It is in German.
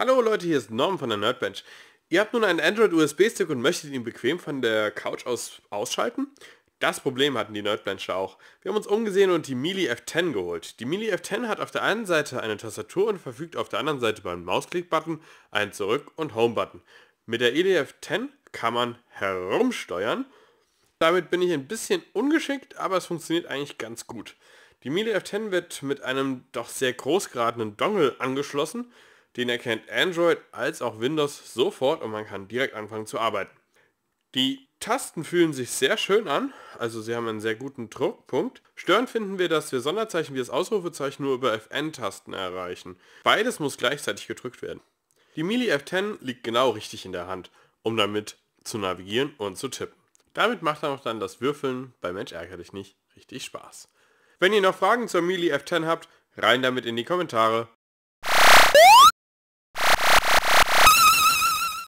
Hallo Leute, hier ist Norm von der Nerdbench. Ihr habt nun einen Android-USB-Stick und möchtet ihn bequem von der Couch aus ausschalten? Das Problem hatten die Nerdbencher auch. Wir haben uns umgesehen und die Mili F10 geholt. Die Mili F10 hat auf der einen Seite eine Tastatur und verfügt auf der anderen Seite beim Mausklick-Button einen Zurück- und Home-Button. Mit der EDF 10 kann man herumsteuern. Damit bin ich ein bisschen ungeschickt, aber es funktioniert eigentlich ganz gut. Die Mili F10 wird mit einem doch sehr großgeradenen Dongle angeschlossen den erkennt Android als auch Windows sofort und man kann direkt anfangen zu arbeiten. Die Tasten fühlen sich sehr schön an, also sie haben einen sehr guten Druckpunkt. Störend finden wir, dass wir Sonderzeichen wie das Ausrufezeichen nur über FN-Tasten erreichen. Beides muss gleichzeitig gedrückt werden. Die Mili F10 liegt genau richtig in der Hand, um damit zu navigieren und zu tippen. Damit macht auch dann das Würfeln bei Mensch ärger dich nicht richtig Spaß. Wenn ihr noch Fragen zur Mili F10 habt, rein damit in die Kommentare